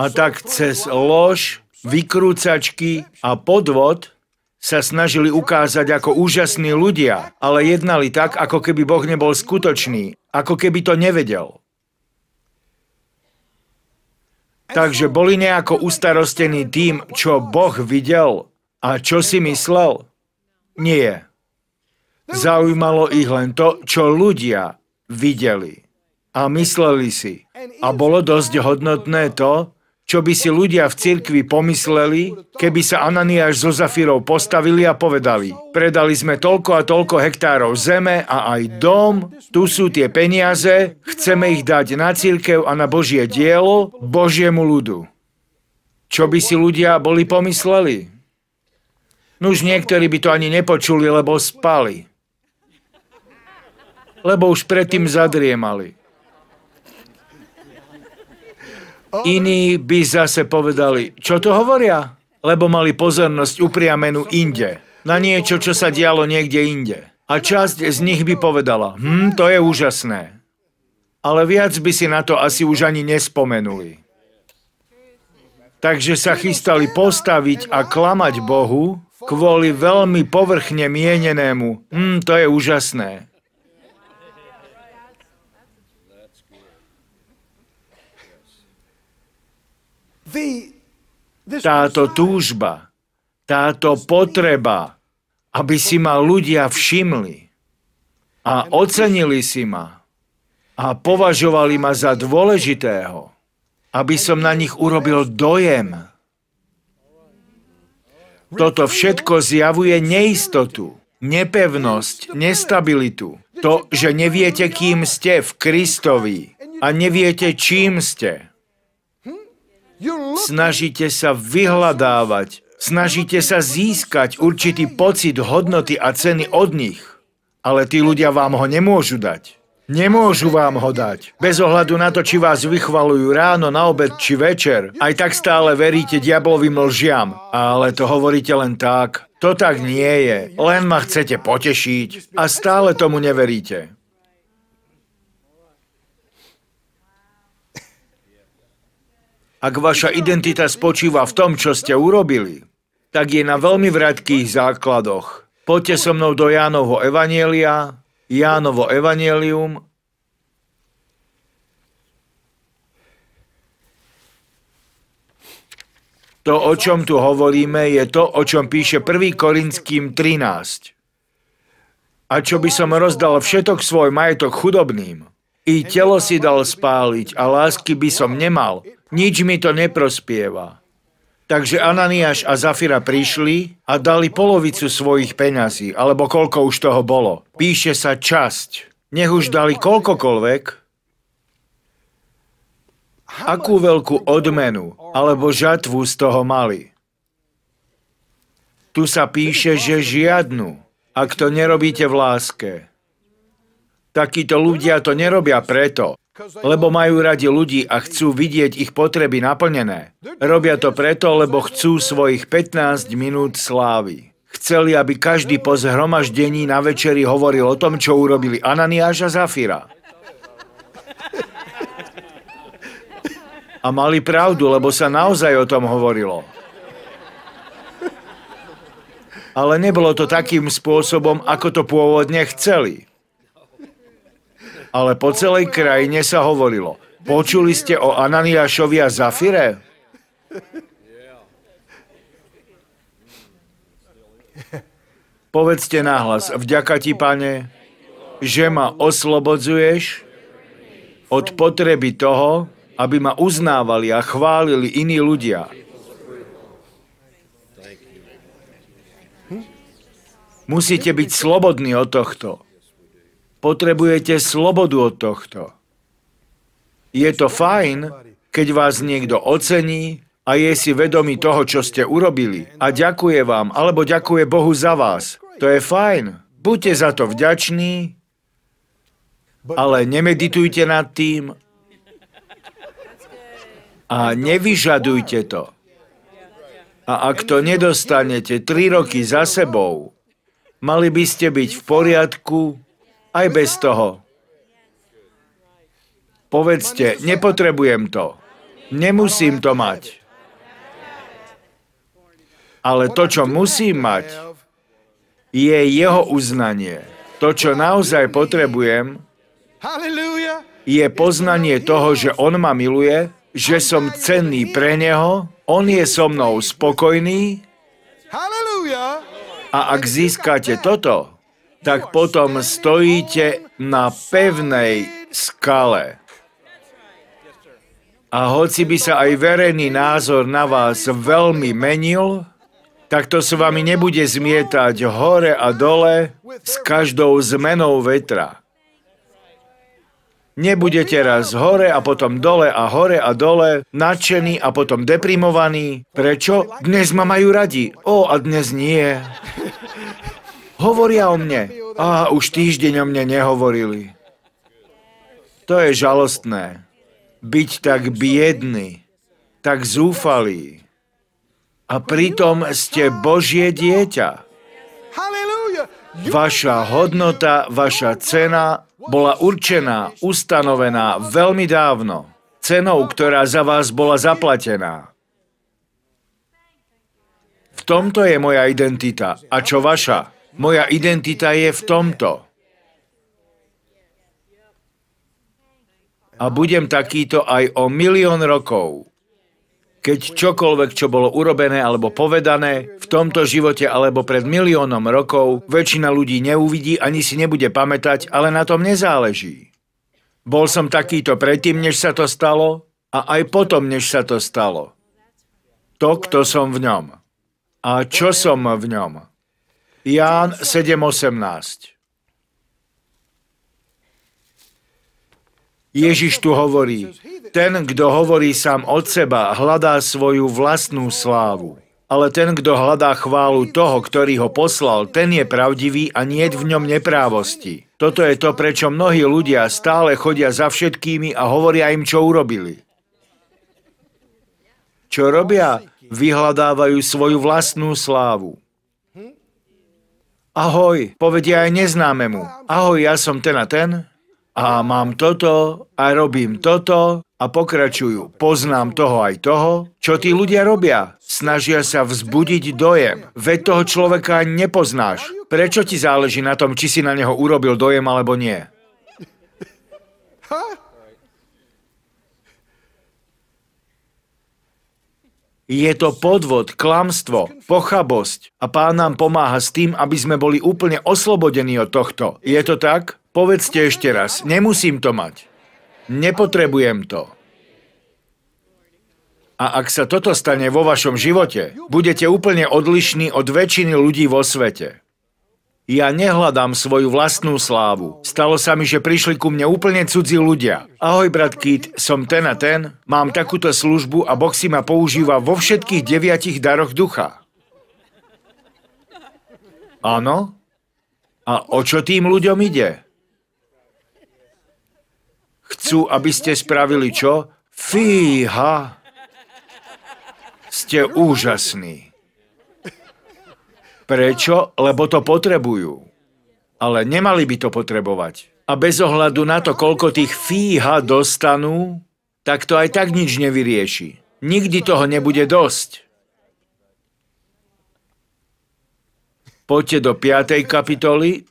A tak cez lož, vykrúcačky a podvod sa snažili ukázať ako úžasní ľudia, ale jednali tak, ako keby Boh nebol skutočný, ako keby to nevedel. Takže boli nejako ustarostení tým, čo Boh videl a čo si myslel? Nie. Zaujímalo ich len to, čo ľudia videli a mysleli si. A bolo dosť hodnotné to, čo by si ľudia v cirkvi pomysleli, keby sa Ananiáš so Zafirou postavili a povedali, predali sme toľko a toľko hektárov zeme a aj dom, tu sú tie peniaze, chceme ich dať na cirkev a na Božie dielo, Božiemu ľudu. Čo by si ľudia boli pomysleli? Nuž niektorí by to ani nepočuli, lebo spali. Lebo už predtým zadriemali. Iní by zase povedali, čo to hovoria? lebo mali pozornosť upriamenú inde, na niečo, čo sa dialo niekde inde. A časť z nich by povedala, hm, to je úžasné. Ale viac by si na to asi už ani nespomenuli. Takže sa chystali postaviť a klamať Bohu kvôli veľmi povrchne mienenému, hm, to je úžasné. Táto túžba, táto potreba, aby si ma ľudia všimli a ocenili si ma a považovali ma za dôležitého, aby som na nich urobil dojem. Toto všetko zjavuje neistotu, nepevnosť, nestabilitu. To, že neviete, kým ste v Kristovi a neviete, čím ste. Snažíte sa vyhľadávať, snažíte sa získať určitý pocit hodnoty a ceny od nich, ale tí ľudia vám ho nemôžu dať. Nemôžu vám ho dať. Bez ohľadu na to, či vás vychvalujú ráno, na obed či večer, aj tak stále veríte diablovým lžiam. Ale to hovoríte len tak. To tak nie je. Len ma chcete potešiť a stále tomu neveríte. Ak vaša identita spočíva v tom, čo ste urobili, tak je na veľmi vratkých základoch. Poďte so mnou do Jánovho Evanielia, Jánovo Evanielium, To, o čom tu hovoríme, je to, o čom píše 1. Korinským 13. A čo by som rozdal všetok svoj majetok chudobným, i telo si dal spáliť a lásky by som nemal, nič mi to neprospieva. Takže Ananiáš a Zafira prišli a dali polovicu svojich peňazí, alebo koľko už toho bolo. Píše sa časť. Nech už dali koľkokoľvek, akú veľkú odmenu alebo žatvu z toho mali. Tu sa píše, že žiadnu, ak to nerobíte v láske. Takíto ľudia to nerobia preto, lebo majú radi ľudí a chcú vidieť ich potreby naplnené. Robia to preto, lebo chcú svojich 15 minút slávy. Chceli, aby každý po zhromaždení na večeri hovoril o tom, čo urobili Ananiáš a Zafira. A mali pravdu, lebo sa naozaj o tom hovorilo. Ale nebolo to takým spôsobom, ako to pôvodne chceli ale po celej krajine sa hovorilo. Počuli ste o Ananiášovi a Zafire? Povedzte nahlas, vďaka ti, pane, že ma oslobodzuješ od potreby toho, aby ma uznávali a chválili iní ľudia. Musíte byť slobodní od tohto. Potrebujete slobodu od tohto. Je to fajn, keď vás niekto ocení a je si vedomý toho, čo ste urobili a ďakuje vám, alebo ďakuje Bohu za vás. To je fajn. Buďte za to vďační, ale nemeditujte nad tým a nevyžadujte to. A ak to nedostanete tri roky za sebou, mali by ste byť v poriadku aj bez toho. Povedzte, nepotrebujem to. Nemusím to mať. Ale to, čo musím mať, je jeho uznanie. To, čo naozaj potrebujem, je poznanie toho, že on ma miluje, že som cenný pre neho, on je so mnou spokojný. A ak získate toto, tak potom stojíte na pevnej skale. A hoci by sa aj verejný názor na vás veľmi menil, tak to s vami nebude zmietať hore a dole s každou zmenou vetra. Nebudete raz hore a potom dole a hore a dole, nadšený a potom deprimovaný. Prečo? Dnes ma majú radi. O, a dnes nie. Hovoria o mne. A už týždeň o mne nehovorili. To je žalostné. Byť tak biedný, tak zúfalý. A pritom ste Božie dieťa. Vaša hodnota, vaša cena bola určená, ustanovená veľmi dávno. Cenou, ktorá za vás bola zaplatená. V tomto je moja identita. A čo vaša? Moja identita je v tomto. A budem takýto aj o milión rokov. Keď čokoľvek, čo bolo urobené alebo povedané v tomto živote alebo pred miliónom rokov, väčšina ľudí neuvidí ani si nebude pamätať, ale na tom nezáleží. Bol som takýto predtým, než sa to stalo a aj potom, než sa to stalo. To, kto som v ňom. A čo som v ňom? Ján 7.18 Ježiš tu hovorí, ten, kto hovorí sám od seba, hľadá svoju vlastnú slávu. Ale ten, kto hľadá chválu toho, ktorý ho poslal, ten je pravdivý a nie v ňom neprávosti. Toto je to, prečo mnohí ľudia stále chodia za všetkými a hovoria im, čo urobili. Čo robia? Vyhľadávajú svoju vlastnú slávu. Ahoj, povedia aj neznámemu. Ahoj, ja som ten a ten a mám toto a robím toto a pokračujú. Poznám toho aj toho, čo tí ľudia robia. Snažia sa vzbudiť dojem. Veď toho človeka nepoznáš. Prečo ti záleží na tom, či si na neho urobil dojem alebo nie? Je to podvod, klamstvo, pochabosť a pán nám pomáha s tým, aby sme boli úplne oslobodení od tohto. Je to tak? Povedzte ešte raz, nemusím to mať. Nepotrebujem to. A ak sa toto stane vo vašom živote, budete úplne odlišní od väčšiny ľudí vo svete. Ja nehľadám svoju vlastnú slávu. Stalo sa mi, že prišli ku mne úplne cudzí ľudia. Ahoj, brat Kit, som ten a ten, mám takúto službu a Boh si ma používa vo všetkých deviatich daroch ducha. Áno? A o čo tým ľuďom ide? Chcú, aby ste spravili čo? Fíha! Ste úžasní. Prečo? Lebo to potrebujú. Ale nemali by to potrebovať. A bez ohľadu na to, koľko tých fíha dostanú, tak to aj tak nič nevyrieši. Nikdy toho nebude dosť. Poďte do 5. kapitoly.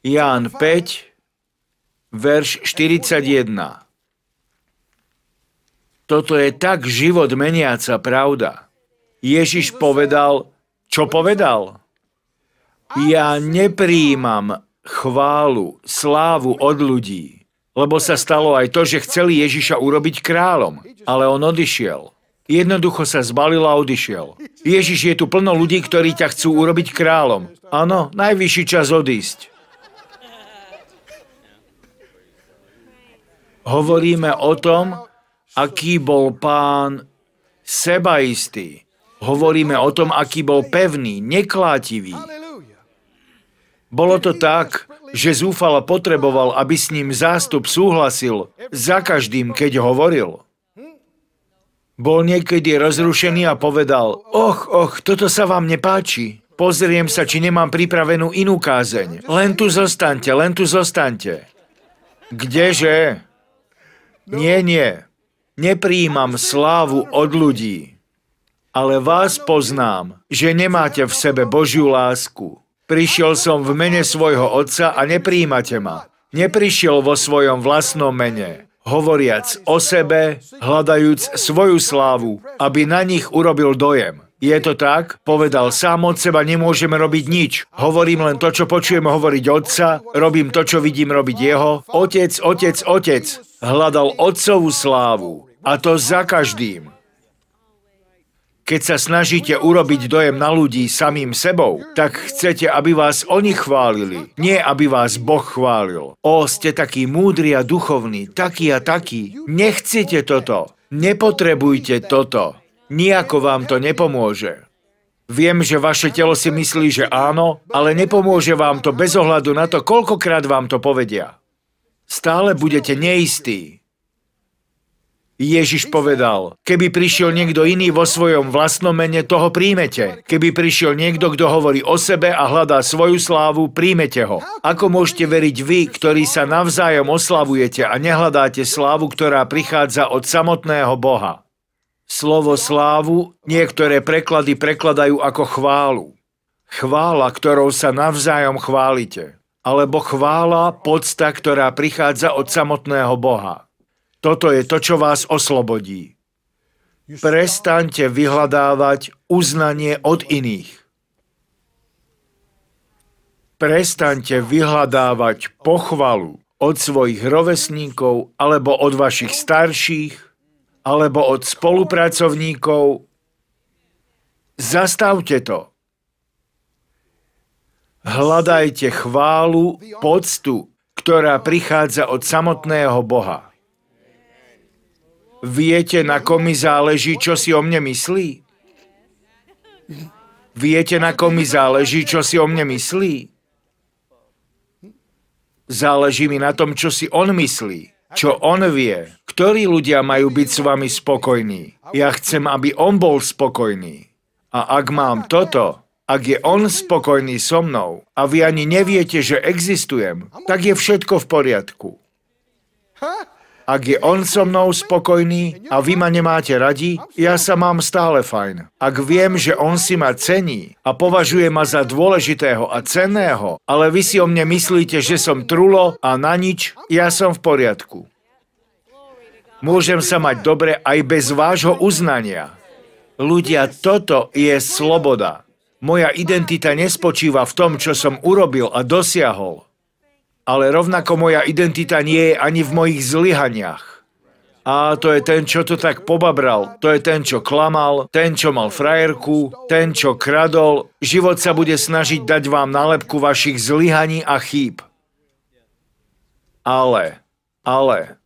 Ján 5, verš 41. Toto je tak život meniaca pravda. Ježiš povedal, čo povedal? Ja nepríjmam chválu, slávu od ľudí, lebo sa stalo aj to, že chceli Ježiša urobiť kráľom, ale on odišiel. Jednoducho sa zbalil a odišiel. Ježiš, je tu plno ľudí, ktorí ťa chcú urobiť kráľom. Áno, najvyšší čas odísť. Hovoríme o tom, aký bol pán sebaistý. Hovoríme o tom, aký bol pevný, neklátivý. Bolo to tak, že zúfalo potreboval, aby s ním zástup súhlasil za každým, keď hovoril. Bol niekedy rozrušený a povedal, och, och, toto sa vám nepáči. Pozriem sa, či nemám pripravenú inú kázeň. Len tu zostaňte, len tu zostaňte. Kdeže? Nie, nie. Nepríjmam slávu od ľudí. Ale vás poznám, že nemáte v sebe Božiu lásku. Prišiel som v mene svojho otca a nepríjmate ma. Neprišiel vo svojom vlastnom mene, hovoriac o sebe, hľadajúc svoju slávu, aby na nich urobil dojem. Je to tak? Povedal, sám od seba nemôžeme robiť nič. Hovorím len to, čo počujem hovoriť otca, robím to, čo vidím robiť jeho. Otec, otec, otec hľadal otcovú slávu. A to za každým. Keď sa snažíte urobiť dojem na ľudí samým sebou, tak chcete, aby vás oni chválili, nie aby vás Boh chválil. O, ste takí múdri a duchovní, takí a takí. Nechcete toto. Nepotrebujte toto. Nijako vám to nepomôže. Viem, že vaše telo si myslí, že áno, ale nepomôže vám to bez ohľadu na to, koľkokrát vám to povedia. Stále budete neistí. Ježiš povedal, keby prišiel niekto iný vo svojom vlastnom mene, toho príjmete. Keby prišiel niekto, kto hovorí o sebe a hľadá svoju slávu, príjmete ho. Ako môžete veriť vy, ktorí sa navzájom oslavujete a nehľadáte slávu, ktorá prichádza od samotného Boha? Slovo slávu niektoré preklady prekladajú ako chválu. Chvála, ktorou sa navzájom chválite. Alebo chvála, podsta, ktorá prichádza od samotného Boha. Toto je to, čo vás oslobodí. Prestaňte vyhľadávať uznanie od iných. Prestaňte vyhľadávať pochvalu od svojich rovesníkov alebo od vašich starších alebo od spolupracovníkov. Zastavte to. Hľadajte chválu, poctu, ktorá prichádza od samotného Boha. Viete, na kom mi záleží, čo si o mne myslí? Viete, na kom mi záleží, čo si o mne myslí? Záleží mi na tom, čo si on myslí, čo on vie, ktorí ľudia majú byť s vami spokojní. Ja chcem, aby on bol spokojný. A ak mám toto, ak je on spokojný so mnou a vy ani neviete, že existujem, tak je všetko v poriadku. Ak je on so mnou spokojný a vy ma nemáte radi, ja sa mám stále fajn. Ak viem, že on si ma cení a považuje ma za dôležitého a cenného, ale vy si o mne myslíte, že som trulo a na nič, ja som v poriadku. Môžem sa mať dobre aj bez vášho uznania. Ľudia, toto je sloboda. Moja identita nespočíva v tom, čo som urobil a dosiahol ale rovnako moja identita nie je ani v mojich zlyhaniach. A to je ten, čo to tak pobabral. To je ten, čo klamal, ten, čo mal frajerku, ten, čo kradol. Život sa bude snažiť dať vám nálepku vašich zlyhaní a chýb. Ale, ale,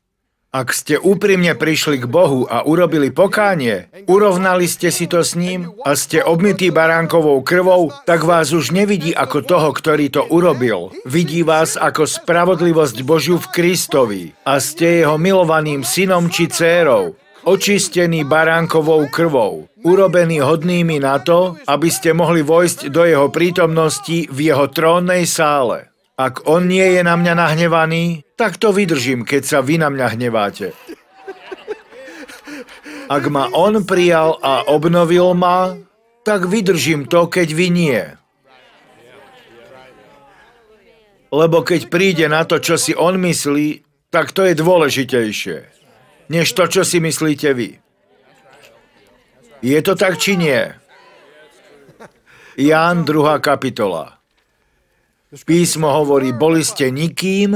ak ste úprimne prišli k Bohu a urobili pokánie, urovnali ste si to s ním a ste obmytí baránkovou krvou, tak vás už nevidí ako toho, ktorý to urobil. Vidí vás ako spravodlivosť Božiu v Kristovi a ste jeho milovaným synom či dcérou očistený baránkovou krvou, urobený hodnými na to, aby ste mohli vojsť do jeho prítomnosti v jeho trónnej sále. Ak on nie je na mňa nahnevaný, tak to vydržím, keď sa vy na mňa hneváte. Ak ma on prijal a obnovil ma, tak vydržím to, keď vy nie. Lebo keď príde na to, čo si on myslí, tak to je dôležitejšie, než to, čo si myslíte vy. Je to tak, či nie? Ján 2. kapitola. Písmo hovorí, boli ste nikým,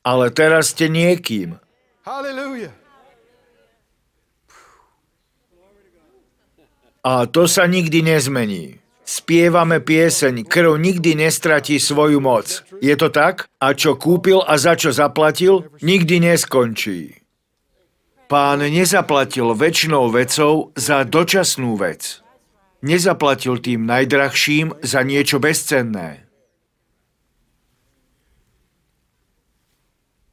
ale teraz ste niekým. A to sa nikdy nezmení. Spievame pieseň, krv nikdy nestratí svoju moc. Je to tak? A čo kúpil a za čo zaplatil, nikdy neskončí. Pán nezaplatil väčšnou vecou za dočasnú vec nezaplatil tým najdrahším za niečo bezcenné.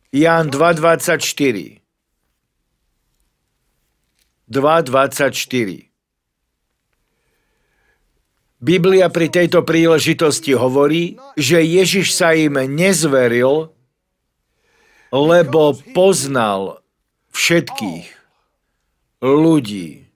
Ján 2.24 2.24 Biblia pri tejto príležitosti hovorí, že Ježiš sa im nezveril, lebo poznal všetkých ľudí.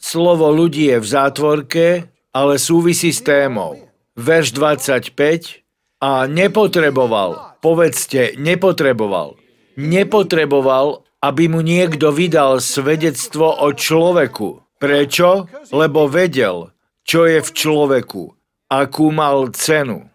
Slovo ľudí je v zátvorke, ale súvisí s témou. Verš 25. A nepotreboval, povedzte, nepotreboval. Nepotreboval, aby mu niekto vydal svedectvo o človeku. Prečo? Lebo vedel, čo je v človeku, akú mal cenu.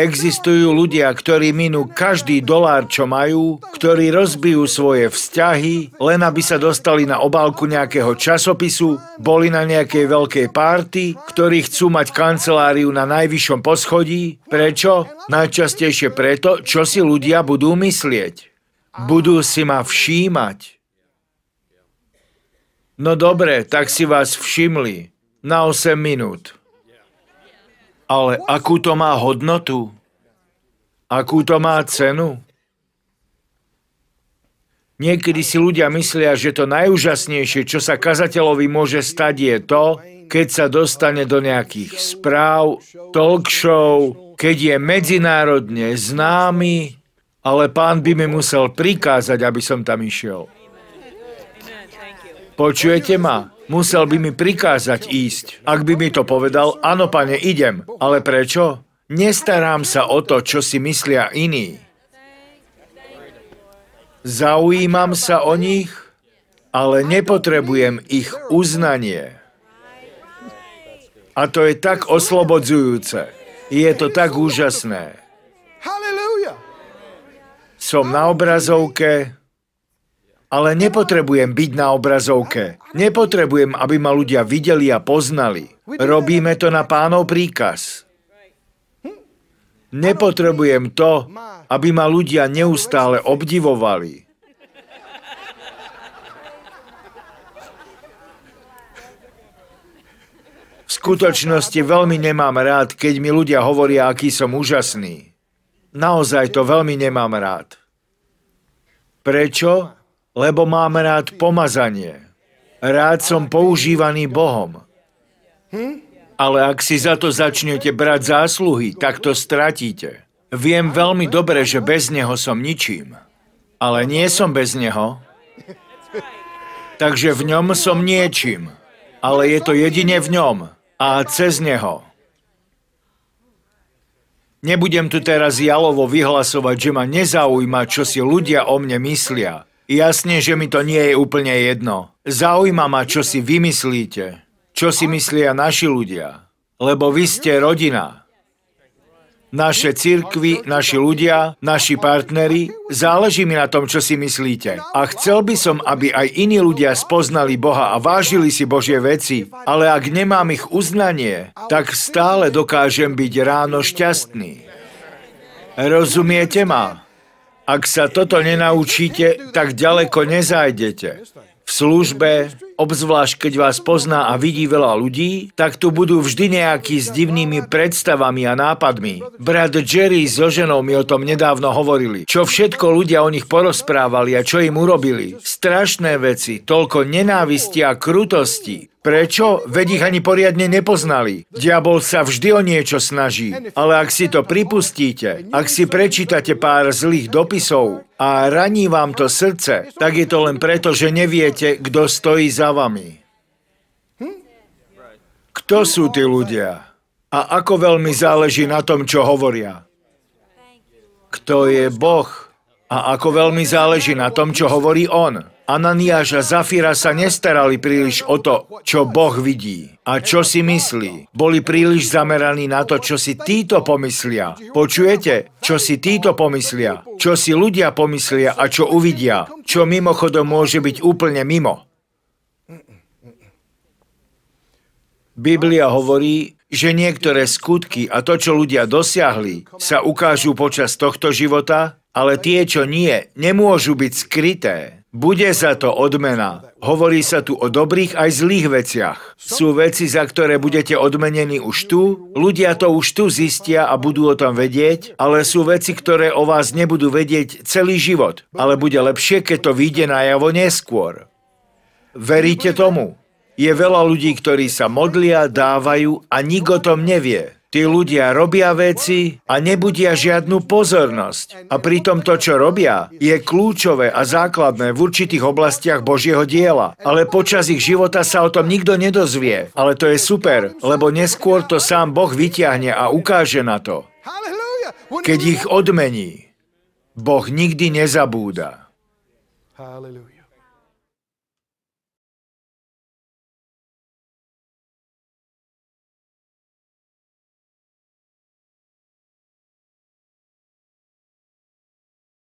Existujú ľudia, ktorí minú každý dolár, čo majú, ktorí rozbijú svoje vzťahy, len aby sa dostali na obálku nejakého časopisu, boli na nejakej veľkej párty, ktorí chcú mať kanceláriu na najvyššom poschodí. Prečo? Najčastejšie preto, čo si ľudia budú myslieť. Budú si ma všímať. No dobre, tak si vás všimli. Na 8 minút. Ale akú to má hodnotu? Akú to má cenu? Niekedy si ľudia myslia, že to najúžasnejšie, čo sa kazateľovi môže stať, je to, keď sa dostane do nejakých správ, talk show, keď je medzinárodne známy, ale pán by mi musel prikázať, aby som tam išiel. Počujete ma? Musel by mi prikázať ísť. Ak by mi to povedal, áno, pane, idem. Ale prečo? Nestarám sa o to, čo si myslia iní. Zaujímam sa o nich, ale nepotrebujem ich uznanie. A to je tak oslobodzujúce. Je to tak úžasné. Som na obrazovke, ale nepotrebujem byť na obrazovke. Nepotrebujem, aby ma ľudia videli a poznali. Robíme to na pánov príkaz. Nepotrebujem to, aby ma ľudia neustále obdivovali. V skutočnosti veľmi nemám rád, keď mi ľudia hovoria, aký som úžasný. Naozaj to veľmi nemám rád. Prečo? Lebo mám rád pomazanie. Rád som používaný Bohom. Ale ak si za to začnete brať zásluhy, tak to stratíte. Viem veľmi dobre, že bez neho som ničím. Ale nie som bez neho. Takže v ňom som niečím. Ale je to jedine v ňom a cez neho. Nebudem tu teraz jalovo vyhlasovať, že ma nezaujíma, čo si ľudia o mne myslia. Jasne, že mi to nie je úplne jedno. Zaujíma ma, čo si vymyslíte. Čo si myslia naši ľudia? Lebo vy ste rodina. Naše cirkvy, naši ľudia, naši partneri, záleží mi na tom, čo si myslíte. A chcel by som, aby aj iní ľudia spoznali Boha a vážili si Božie veci, ale ak nemám ich uznanie, tak stále dokážem byť ráno šťastný. Rozumiete ma? Ak sa toto nenaučíte, tak ďaleko nezájdete. V službe, obzvlášť keď vás pozná a vidí veľa ľudí, tak tu budú vždy nejakí s divnými predstavami a nápadmi. Brat Jerry so ženou mi o tom nedávno hovorili. Čo všetko ľudia o nich porozprávali a čo im urobili. Strašné veci, toľko nenávisti a krutosti. Prečo? Veď ich ani poriadne nepoznali. Diabol sa vždy o niečo snaží. Ale ak si to pripustíte, ak si prečítate pár zlých dopisov a raní vám to srdce, tak je to len preto, že neviete, kto stojí za vami. Kto sú tí ľudia? A ako veľmi záleží na tom, čo hovoria? Kto je Boh? A ako veľmi záleží na tom, čo hovorí On? Ananiáš a Zafira sa nestarali príliš o to, čo Boh vidí a čo si myslí. Boli príliš zameraní na to, čo si títo pomyslia. Počujete? Čo si títo pomyslia? Čo si ľudia pomyslia a čo uvidia? Čo mimochodom môže byť úplne mimo. Biblia hovorí, že niektoré skutky a to, čo ľudia dosiahli, sa ukážu počas tohto života, ale tie, čo nie, nemôžu byť skryté. Bude za to odmena. Hovorí sa tu o dobrých aj zlých veciach. Sú veci, za ktoré budete odmenení už tu, ľudia to už tu zistia a budú o tom vedieť, ale sú veci, ktoré o vás nebudú vedieť celý život, ale bude lepšie, keď to vyjde najavo neskôr. Veríte tomu? Je veľa ľudí, ktorí sa modlia, dávajú a nikto tom nevie. Tí ľudia robia veci a nebudia žiadnu pozornosť. A pritom to, čo robia, je kľúčové a základné v určitých oblastiach Božieho diela. Ale počas ich života sa o tom nikto nedozvie. Ale to je super, lebo neskôr to sám Boh vyťahne a ukáže na to. Keď ich odmení, Boh nikdy nezabúda. Hallelujah.